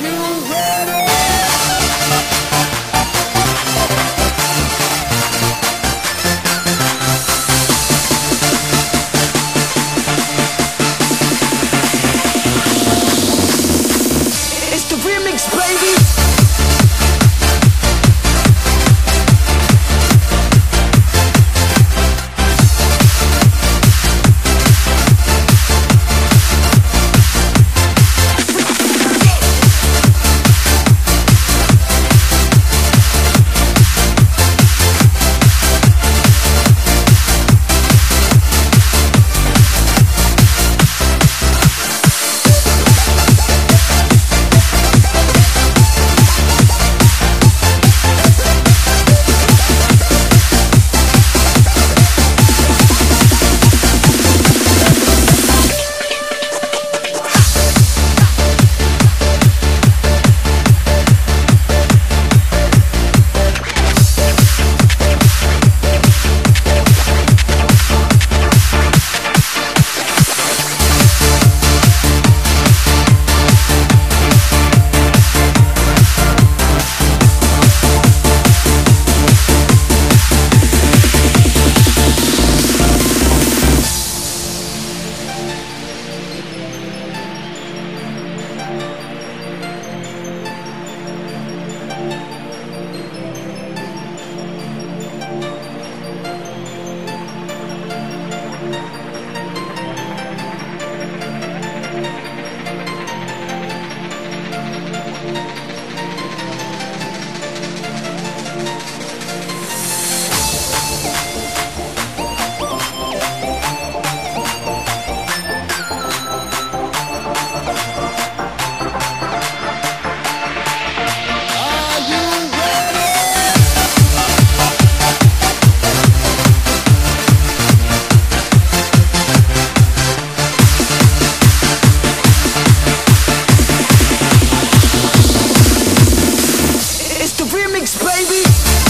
you will. baby.